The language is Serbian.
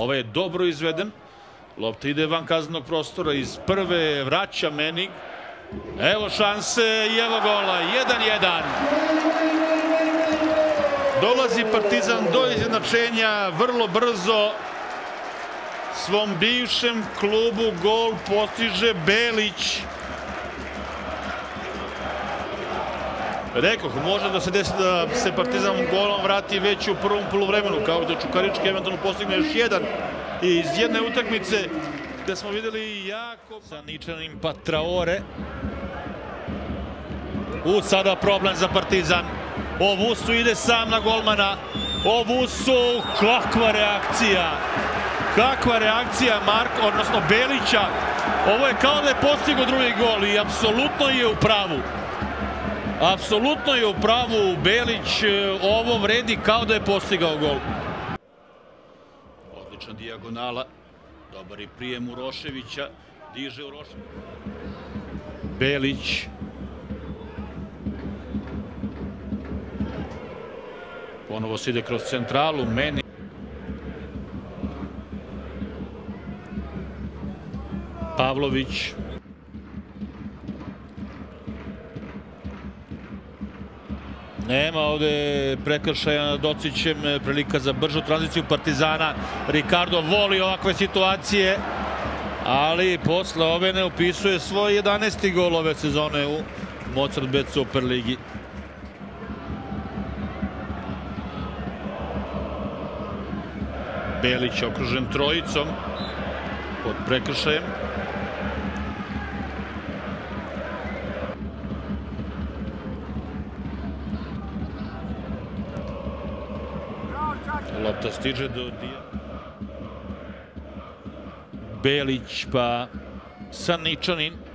Ovaj je dobro izveden. Lopta ide van kaznog prostora. Iz prve vraća Menig. Evo šanse i evo gola. 1-1. Dolazi Partizan do izjednačenja vrlo brzo svom bivšem klubu gol postiže Belić. Rekoh, može da se desi da se Partizan golom vrati već u prvom polovremenu, kao da Čukarički eventualno postigne još jedan iz jedne utakmice gde smo videli jako... Sa Ničanim Patraore. U, sada problem za Partizan. Ovusu ide sam na golmana. Ovusu, kakva reakcija. Kakva reakcija Mark, odnosno Belića. Ovo je kao da je postigo drugi gol i apsolutno je u pravu. Apsolutno je u pravu Belić, ovo vredi kao da je postigao gol. Odlična dijagonala, dobar i prijem Uroševića, diže Urošević. Belić. Ponovo se ide kroz centralu, meni. Pavlović. Nema ovde prekršaja nad Docićem, prilika za bržu tranziciju Partizana. Ricardo voli ovakve situacije, ali posle ove ne upisuje svoj 11. gol ove sezone u Mozart Bet Superligi. Belić okružen trojicom pod prekršajem. Lopta stiže do Dija. Belić pa Saničanin.